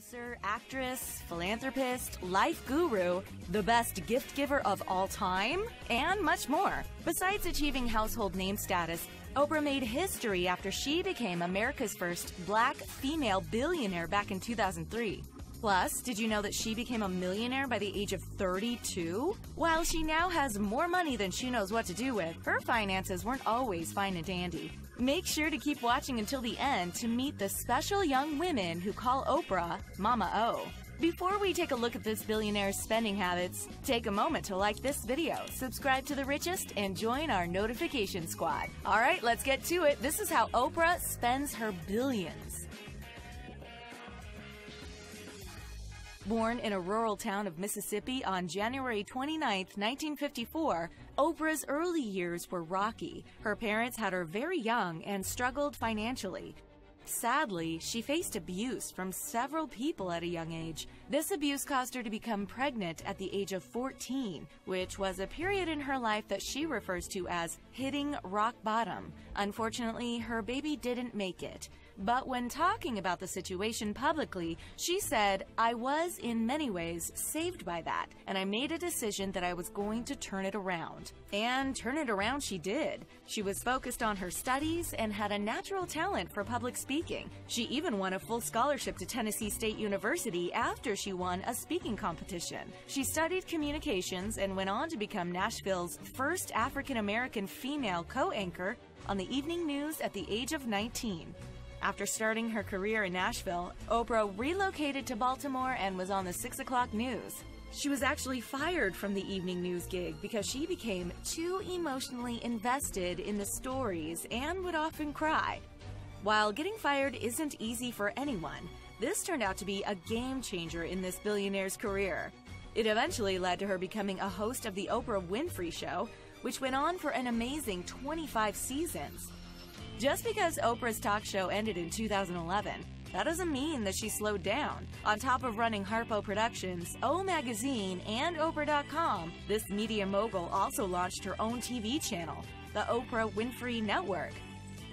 producer, actress, philanthropist, life guru, the best gift giver of all time, and much more. Besides achieving household name status, Oprah made history after she became America's first black female billionaire back in 2003. Plus, did you know that she became a millionaire by the age of 32? While she now has more money than she knows what to do with, her finances weren't always fine and dandy. Make sure to keep watching until the end to meet the special young women who call Oprah Mama O. Before we take a look at this billionaire's spending habits, take a moment to like this video, subscribe to The Richest, and join our notification squad. Alright, let's get to it. This is how Oprah spends her billions. Born in a rural town of Mississippi on January 29, 1954, Oprah's early years were rocky. Her parents had her very young and struggled financially. Sadly, she faced abuse from several people at a young age. This abuse caused her to become pregnant at the age of 14, which was a period in her life that she refers to as hitting rock bottom. Unfortunately, her baby didn't make it. But when talking about the situation publicly, she said, I was in many ways saved by that, and I made a decision that I was going to turn it around. And turn it around she did. She was focused on her studies and had a natural talent for public speaking. She even won a full scholarship to Tennessee State University after she won a speaking competition. She studied communications and went on to become Nashville's first African American female co anchor on the evening news at the age of 19. After starting her career in Nashville, Oprah relocated to Baltimore and was on the 6 o'clock news. She was actually fired from the evening news gig because she became too emotionally invested in the stories and would often cry. While getting fired isn't easy for anyone, this turned out to be a game changer in this billionaire's career. It eventually led to her becoming a host of The Oprah Winfrey Show, which went on for an amazing 25 seasons. Just because Oprah's talk show ended in 2011, that doesn't mean that she slowed down. On top of running Harpo Productions, O Magazine, and Oprah.com, this media mogul also launched her own TV channel, the Oprah Winfrey Network.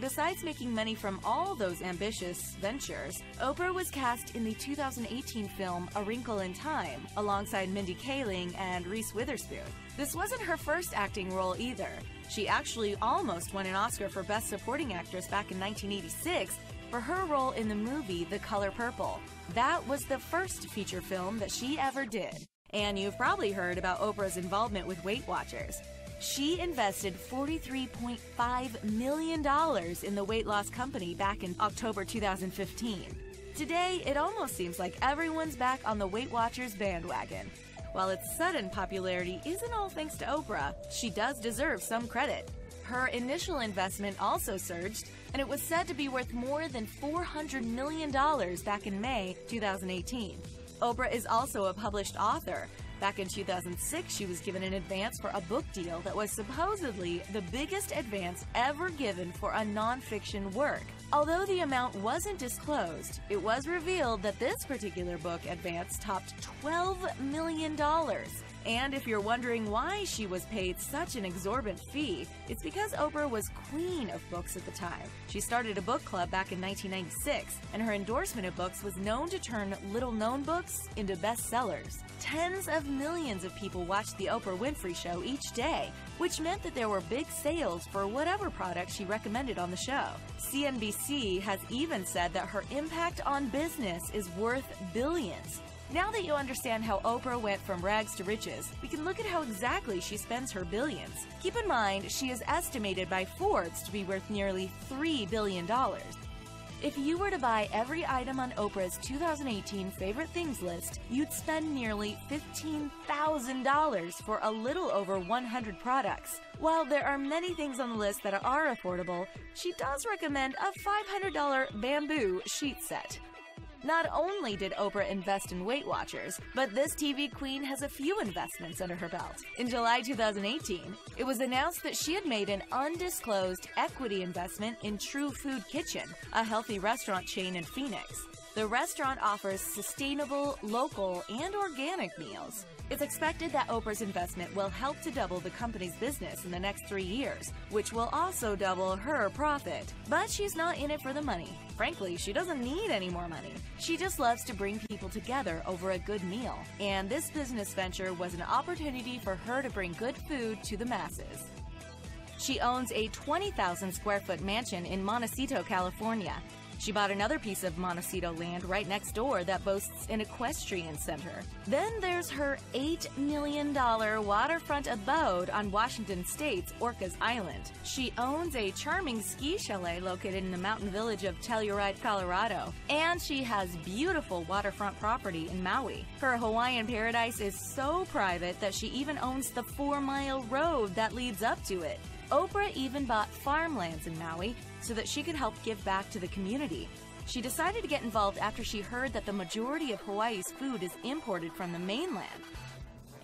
Besides making money from all those ambitious ventures, Oprah was cast in the 2018 film A Wrinkle in Time alongside Mindy Kaling and Reese Witherspoon. This wasn't her first acting role either. She actually almost won an Oscar for Best Supporting Actress back in 1986 for her role in the movie The Color Purple. That was the first feature film that she ever did. And you've probably heard about Oprah's involvement with Weight Watchers. She invested $43.5 million in the weight loss company back in October 2015. Today, it almost seems like everyone's back on the Weight Watchers bandwagon. While its sudden popularity isn't all thanks to Oprah, she does deserve some credit. Her initial investment also surged, and it was said to be worth more than $400 million back in May 2018. Oprah is also a published author. Back in 2006, she was given an advance for a book deal that was supposedly the biggest advance ever given for a nonfiction work. Although the amount wasn't disclosed, it was revealed that this particular book advance topped $12 million. And if you're wondering why she was paid such an exorbitant fee, it's because Oprah was queen of books at the time. She started a book club back in 1996, and her endorsement of books was known to turn little known books into bestsellers. Tens of millions of people watched The Oprah Winfrey Show each day, which meant that there were big sales for whatever product she recommended on the show. CNBC has even said that her impact on business is worth billions. Now that you understand how Oprah went from rags to riches, we can look at how exactly she spends her billions. Keep in mind, she is estimated by Forbes to be worth nearly $3 billion. If you were to buy every item on Oprah's 2018 favorite things list, you'd spend nearly $15,000 for a little over 100 products. While there are many things on the list that are affordable, she does recommend a $500 bamboo sheet set. Not only did Oprah invest in Weight Watchers, but this TV queen has a few investments under her belt. In July 2018, it was announced that she had made an undisclosed equity investment in True Food Kitchen, a healthy restaurant chain in Phoenix. The restaurant offers sustainable, local, and organic meals. It's expected that Oprah's investment will help to double the company's business in the next three years, which will also double her profit. But she's not in it for the money. Frankly, she doesn't need any more money. She just loves to bring people together over a good meal. And this business venture was an opportunity for her to bring good food to the masses. She owns a 20,000 square foot mansion in Montecito, California. She bought another piece of Montecito land right next door that boasts an equestrian center. Then there's her $8 million waterfront abode on Washington State's Orcas Island. She owns a charming ski chalet located in the mountain village of Telluride, Colorado. And she has beautiful waterfront property in Maui. Her Hawaiian paradise is so private that she even owns the four mile road that leads up to it. Oprah even bought farmlands in Maui so that she could help give back to the community. She decided to get involved after she heard that the majority of Hawaii's food is imported from the mainland.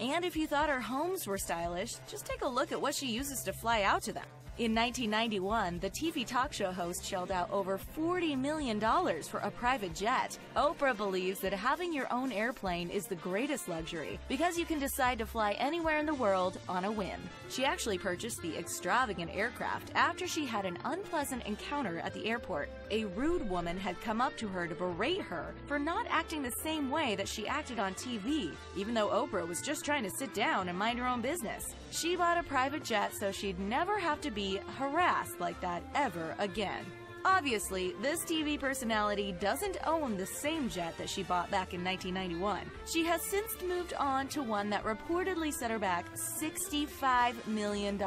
And if you thought her homes were stylish, just take a look at what she uses to fly out to them. In 1991, the TV talk show host shelled out over $40 million for a private jet. Oprah believes that having your own airplane is the greatest luxury because you can decide to fly anywhere in the world on a whim. She actually purchased the extravagant aircraft after she had an unpleasant encounter at the airport. A rude woman had come up to her to berate her for not acting the same way that she acted on TV, even though Oprah was just trying to sit down and mind her own business. She bought a private jet so she'd never have to be harassed like that ever again. Obviously, this TV personality doesn't own the same jet that she bought back in 1991. She has since moved on to one that reportedly set her back $65 million.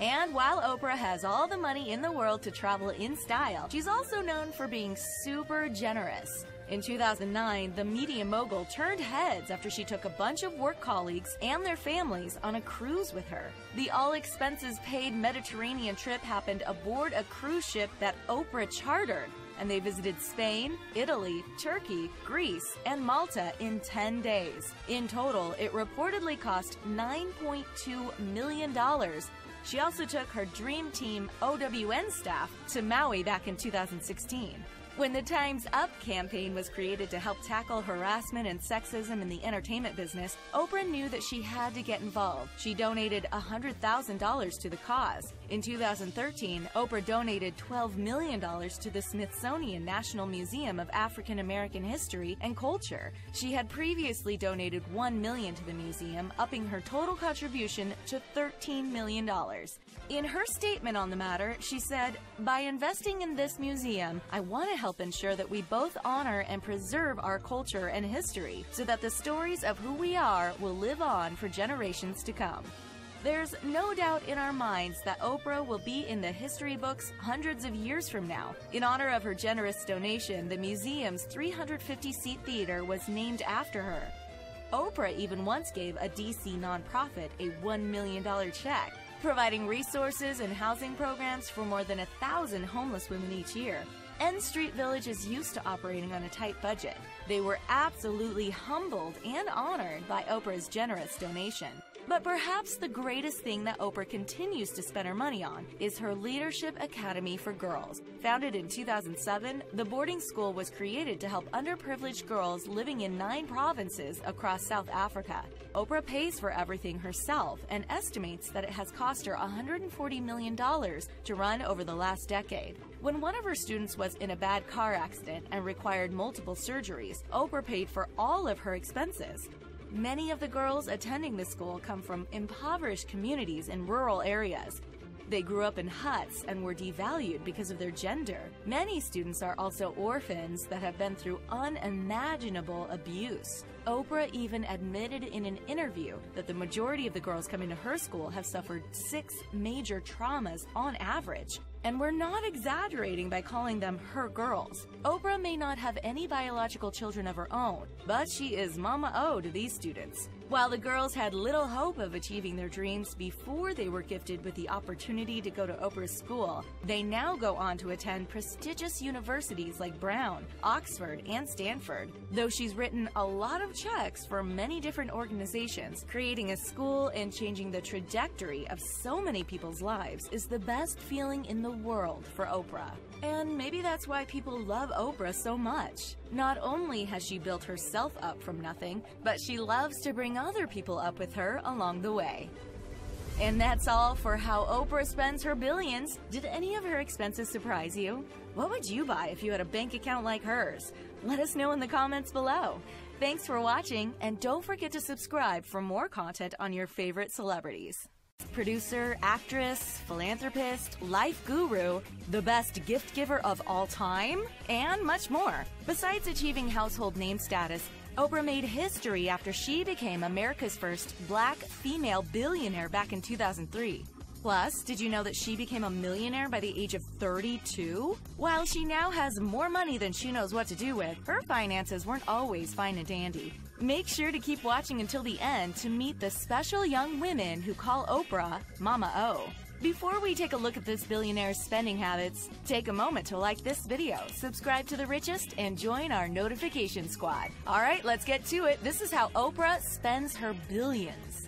And while Oprah has all the money in the world to travel in style, she's also known for being super generous. In 2009, the media mogul turned heads after she took a bunch of work colleagues and their families on a cruise with her. The all expenses paid Mediterranean trip happened aboard a cruise ship that Oprah chartered and they visited Spain, Italy, Turkey, Greece, and Malta in 10 days. In total, it reportedly cost $9.2 million. She also took her Dream Team OWN staff to Maui back in 2016. When the Time's Up campaign was created to help tackle harassment and sexism in the entertainment business, Oprah knew that she had to get involved. She donated $100,000 to the cause. In 2013, Oprah donated $12 million to the Smithsonian National Museum of African American History and Culture. She had previously donated 1 million to the museum, upping her total contribution to $13 million. In her statement on the matter, she said, By investing in this museum, I want to help ensure that we both honor and preserve our culture and history so that the stories of who we are will live on for generations to come. There's no doubt in our minds that Oprah will be in the history books hundreds of years from now. In honor of her generous donation, the museum's 350 seat theater was named after her. Oprah even once gave a DC nonprofit a $1 million check, providing resources and housing programs for more than a thousand homeless women each year. N Street Village is used to operating on a tight budget. They were absolutely humbled and honored by Oprah's generous donation. But perhaps the greatest thing that Oprah continues to spend her money on is her Leadership Academy for Girls. Founded in 2007, the boarding school was created to help underprivileged girls living in nine provinces across South Africa. Oprah pays for everything herself and estimates that it has cost her $140 million to run over the last decade. When one of her students was in a bad car accident and required multiple surgeries, Oprah paid for all of her expenses. Many of the girls attending the school come from impoverished communities in rural areas. They grew up in huts and were devalued because of their gender. Many students are also orphans that have been through unimaginable abuse. Oprah even admitted in an interview that the majority of the girls coming to her school have suffered six major traumas on average. And we're not exaggerating by calling them her girls. Oprah may not have any biological children of her own, but she is Mama O to these students. While the girls had little hope of achieving their dreams before they were gifted with the opportunity to go to Oprah's school, they now go on to attend prestigious universities like Brown, Oxford, and Stanford. Though she's written a lot of checks for many different organizations, creating a school and changing the trajectory of so many people's lives is the best feeling in the world for Oprah. And maybe that's why people love Oprah so much. Not only has she built herself up from nothing, but she loves to bring other people up with her along the way. And that's all for how Oprah spends her billions. Did any of her expenses surprise you? What would you buy if you had a bank account like hers? Let us know in the comments below. Thanks for watching, and don't forget to subscribe for more content on your favorite celebrities. Producer, actress, philanthropist, life guru, the best gift giver of all time, and much more. Besides achieving household name status, Oprah made history after she became America's first black female billionaire back in 2003. Plus, did you know that she became a millionaire by the age of 32? While she now has more money than she knows what to do with, her finances weren't always fine and dandy. Make sure to keep watching until the end to meet the special young women who call Oprah Mama O. Before we take a look at this billionaire's spending habits, take a moment to like this video, subscribe to The Richest, and join our notification squad. Alright, let's get to it. This is how Oprah spends her billions.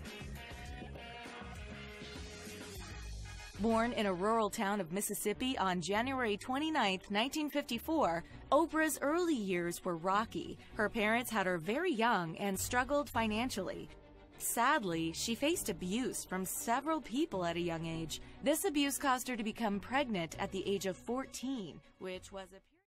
Born in a rural town of Mississippi on January 29, 1954, Oprah's early years were rocky. Her parents had her very young and struggled financially. Sadly, she faced abuse from several people at a young age. This abuse caused her to become pregnant at the age of 14, which was a